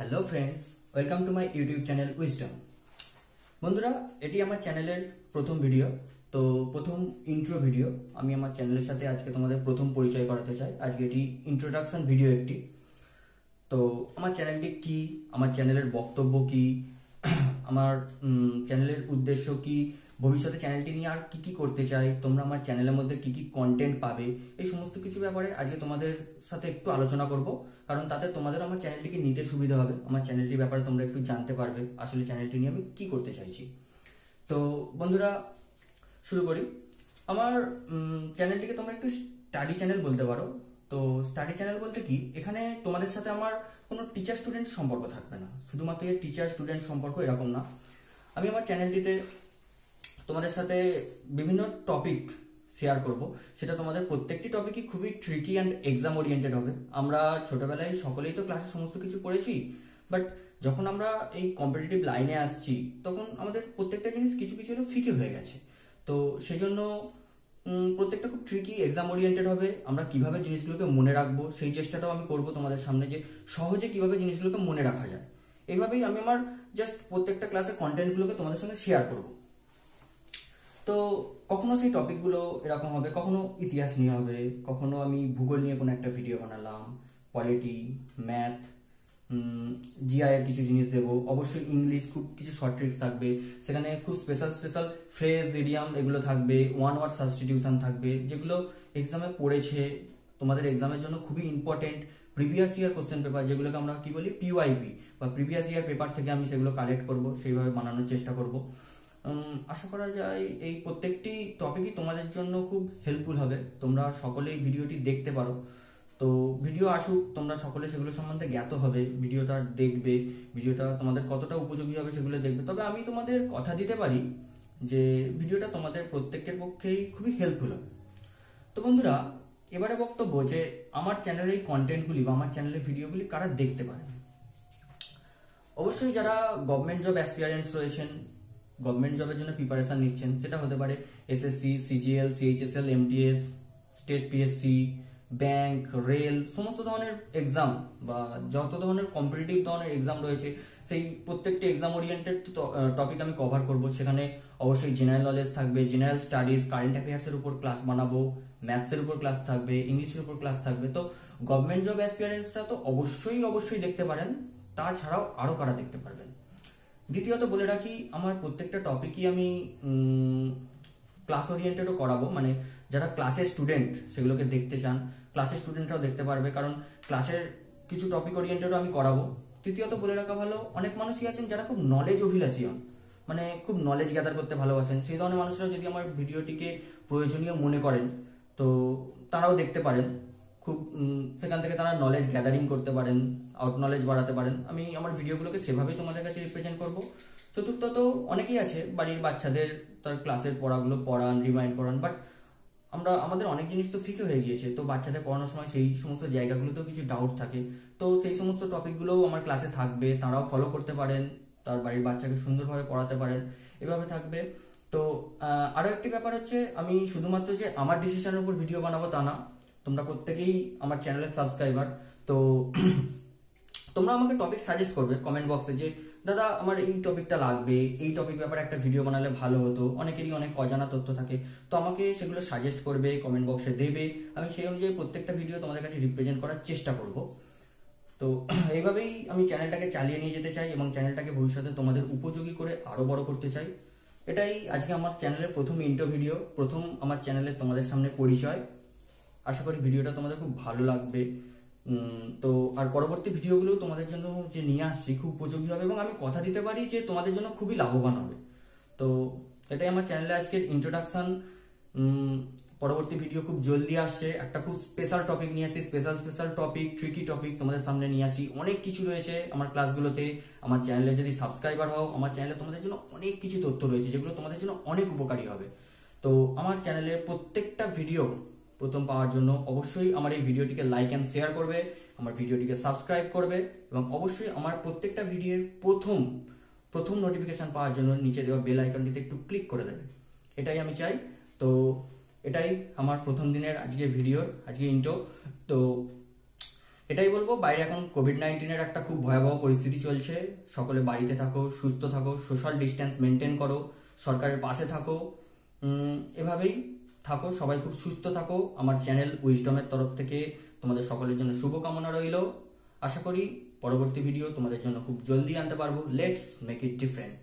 Hello friends welcome to my YouTube channel Wisdom বন্ধুরা, এটি আমার চ্যানেলের প্রথম ভিডিও তো প্রথম ইন্ট্রো ভিডিও আমি আমার চ্যানেলের সাথে আজকে তোমাদের প্রথম পরিচয় করাতে চাই। আজকে এটি ইন্ট্রোডাকশন ভিডিও একটি। তো আমার চ্যানেলটি কি? আমার চ্যানেলের বক্তব্য কি? আমার চ্যানেলের উদ্দেশ্য কি? ভবিষ্যতে চ্যানেলটি নিয়ে আর কি কি করতে চাই, তোমরা আমার চ্যানেলের মধ্যে কি কি কন্টেন্ট পাবে, এই সমস্ত কিছু ব্যাপারে আজকে তোমাদের সাথে একটু আলোচনা করব। কারণ তাতে তোমাদের আমার চ্যানেলটিকে নিতে সুবিধা হবে। আমার চ্যানেলটির ব্যাপারে তোমরা একটু জানতে পারবে, আসলে চ্যানেলটি নিয়ে আমি কি করতে চাইছি। তো বন্ধুরা, শুরু করি। আমার চ্যানেলটিকে তোমরা একটু স্টাডি চ্যানেল বলতে পারো। তো স্টাডি চ্যানেল বলতে কি, এখানে তোমাদের সাথে আমার কোনো টিচার স্টুডেন্ট সম্পর্ক থাকবে না। শুধুমাত্র টিচার স্টুডেন্ট সম্পর্ক এরকম না। আমি আমার চ্যানেলটিতে তোমাদের সাথে বিভিন্ন টপিক শেয়ার করব। সেটা তোমাদের প্রত্যেকটি টপিকই খুবই ট্রিকি অ্যান্ড এক্সাম ওরিয়েন্টেড হবে। আমরা ছোটবেলায় সকলেই তো ক্লাসে সমস্ত কিছু পড়েছি বাট যখন আমরা এই কম্পিটিটিভ লাইনে আসছি তখন আমাদের প্রত্যেকটা জিনিস কিছু কিছু হলেও ফিকে হয়ে গেছে। তো সেজন্য উম, প্রত্যেকটা খুব ট্রিকি এক্সাম ওরিয়েন্টেড হবে। আমরা কীভাবে জিনিসগুলোকে মনে রাখব সেই চেষ্টাটাও আমি করব তোমাদের সামনে যে সহজে কীভাবে জিনিসগুলোকে মনে রাখা যায়। এইভাবেই আমি আমার জাস্ট প্রত্যেকটা ক্লাসের কন্টেন্টগুলোকে তোমাদের সঙ্গে শেয়ার করব। তো কখনো সেই টপিকগুলো এরকম হবে, কখনো ইতিহাস নিয়ে হবে, কখনো আমি ভূগোল নিয়ে কোনো একটা ভিডিও বানালাম পলিটি ম্যাথ জিআইয়ের কিছু জিনিস দেবো, অবশ্যই ইংলিশ খুব কিছু শর্ট ট্রিক্স থাকবে, সেখানে খুব স্পেশাল স্পেশাল ফ্রেজ ইডিয়াম এগুলো থাকবে ওয়ান ওয়ার্ড সাবস্টিটিউশন থাকবে, যেগুলো এক্সামে পড়েছে, তোমাদের এক্সামের জন্য খুবই important previous year question paper যেগুলোকে আমরা কি বলি পিওআইপি বা প্রিভিয়াস ইয়ার পেপার থেকে আমি সেগুলো কালেক্ট করব, সেইভাবে বানানোর চেষ্টা করব। আশা করা যায় এই প্রত্যেকটি টপিকই তোমাদের জন্য খুব হেল্পফুল হবে। তোমরা সকলেই ভিডিওটি দেখতে পারো। তো ভিডিও আসুক, তোমরা সকলে সেগুলো সম্বন্ধে জ্ঞাত হবে, ভিডিওটা দেখবে, ভিডিওটা তোমাদের কতটা উপযোগী হবে সেগুলো দেখবে। তবে আমি তোমাদের কথা দিতে পারি যে ভিডিওটা তোমাদের প্রত্যেকের পক্ষেই খুবই হেল্পফুল হবে। তো বন্ধুরা, এবারে বক্তব্য যে আমার চ্যানেলের এই কন্টেন্টগুলি বা আমার চ্যানেলের ভিডিওগুলি কারা দেখতে পারেন অবশ্যই যারা গভর্নমেন্ট জব অ্যাসপিয়ারেন্স রয়েছেন গভর্নমেন্ট জবের জন্য প্রিপারেশন নিচ্ছেন। সেটা হতে পারে SSC CGL CHSL MTS state PSC bank rail সমস্ত ধরনের এক্সাম বা যত ধরনের কম্পিটিটিভ ধরনের এক্সাম রয়েছে, সেই প্রত্যেকটি এক্সাম ওরিয়েন্টেড টপিক আমি কভার করব। সেখানে অবশ্যই জেনারেল নলেজ থাকবে জেনারেল স্টাডিজ কারেন্ট অ্যাফেয়ার্সের উপর ক্লাস বানাবো ম্যাথসের উপর ক্লাস থাকবে ইংলিশের উপর ক্লাস থাকবে। তো গভর্নমেন্ট জব অ্যাসপিয়ারেন্সটা তো অবশ্যই অবশ্যই দেখতে পারেন। তাছাড়াও আরও কারা দেখতে পারবেন? দ্বিতীয়ত বলে রাখি, আমার প্রত্যেকটা টপিকই আমি ক্লাস ওরিয়েন্টেডও করাবো। মানে যারা ক্লাসের স্টুডেন্ট সেগুলোকে দেখতে চান ক্লাসের স্টুডেন্টরাও দেখতে পারবে। কারণ ক্লাসের কিছু টপিক ওরিয়েন্টেডও আমি করাবো। তৃতীয়ত বলে রাখা ভালো, অনেক মানুষই আছেন যারা খুব নলেজ অভিলাষী। হন মানে খুব নলেজ গ্যাদার করতে ভালোবাসেন। সেই ধরনের মানুষরা যদি আমার ভিডিওটিকে প্রয়োজনীয় মনে করেন, তো তারাও দেখতে পারেন। খুব সেখান থেকে তারা নলেজ গ্যাদারিং করতে পারেন আউট নলেজ বাড়াতে পারেন। আমি আমার ভিডিওগুলোকে সেভাবেই তোমাদের কাছে রিপ্রেজেন্ট করব। চতুর্থত অনেকেই আছে, বাড়ির বাচ্চাদের, তার ক্লাসের পড়াগুলো পড়ান রিমাইন্ড করান বাট আমরা, আমাদের অনেক জিনিস তো ফিকে হয়ে গিয়েছে। তো বাচ্চাদের পড়ানোর সময় সেই সমস্ত জায়গাগুলোতেও কিছু ডাউট থাকে। তো সেই সমস্ত টপিকগুলোও আমার ক্লাসে থাকবে, তারাও ফলো করতে পারেন, তার বাড়ির বাচ্চাকে সুন্দরভাবে পড়াতে পারেন, এভাবে থাকবে। তো আরও একটি ব্যাপার হচ্ছে, আমি শুধুমাত্র যে আমার ডিসিশনের উপর ভিডিও বানাবো তা না তোমরা প্রত্যেকেই আমার চ্যানেলের সাবস্ক্রাইবার তো তোমরা আমাকে টপিক সাজেস্ট করবে কমেন্ট বক্সে যে, দাদা, আমার এই টপিকটা লাগবে, এই টপিক ব্যাপারে একটা ভিডিও বানালে ভালো হতো। অনেকেরই অনেক অজানা তথ্য থাকে। তো আমাকে সেগুলো সাজেস্ট করবে কমেন্ট বক্সে দেবে। আমি সেই অনুযায়ী প্রত্যেকটা ভিডিও তোমাদের কাছে রিপ্রেজেন্ট করার চেষ্টা করব। তো এইভাবেই আমি চ্যানেলটাকে চালিয়ে নিয়ে যেতে চাই এবং চ্যানেলটাকে ভবিষ্যতে তোমাদের উপযোগী করে আরও বড় করতে চাই। এটাই আজকে আমার চ্যানেলের প্রথম ইন্টো ভিডিও প্রথম আমার চ্যানেলের তোমাদের সামনে পরিচয়। আশা করি ভিডিওটা তোমাদের খুব ভালো লাগবে। তো আর পরবর্তী ভিডিওগুলো তোমাদের জন্য যে নিয়ে আসছি খুব উপযোগী হবে এবং আমি কথা দিতে পারি যে তোমাদের জন্য খুবই লাভবান হবে। তো এটাই আমার চ্যানেলে আজকের ইন্ট্রোডাকশন পরবর্তী ভিডিও খুব জলদি আসছে। একটা খুব স্পেশাল টপিক নিয়ে আসি special special topic tricky topic তোমাদের সামনে নিয়ে আসি অনেক কিছু রয়েছে আমার ক্লাসগুলোতে আমার চ্যানেলে যদি সাবস্ক্রাইবার হও, আমার চ্যানেলে তোমাদের জন্য অনেক কিছু তথ্য রয়েছে যেগুলো তোমাদের জন্য অনেক উপকারী হবে। তো আমার চ্যানেলের প্রত্যেকটা ভিডিও প্রথম পাওয়ার জন্য অবশ্যই আমার এই ভিডিওটিকে লাইক অ্যান্ড শেয়ার করবে, আমার ভিডিওটিকে সাবস্ক্রাইব করবে এবং অবশ্যই আমার প্রত্যেকটা ভিডিওর প্রথম প্রথম নোটিফিকেশন পাওয়ার জন্য নিচে দেওয়া বেল আইকনটিতে একটু ক্লিক করে দেবে। এটাই আমি চাই। তো এটাই আমার প্রথম দিনের আজকে ভিডিওর আজকে ইন্টো তো এটাই বলব, বাইরে এখন কোভিড নাইন্টিনের একটা খুব ভয়াবহ পরিস্থিতি চলছে। সকলে বাড়িতে থাকো, সুস্থ থাকো সোশ্যাল ডিস্টেন্স মেনটেন করো, সরকারের পাশে থাকো। এভাবেই থাকো, সবাই খুব সুস্থ থাকো। আমার চ্যানেল উইজডমের তরফ থেকে তোমাদের সকলের জন্য শুভকামনা রইল। আশা করি পরবর্তী ভিডিও তোমাদের জন্য খুব জলদি আনতে পারব। Let's make it different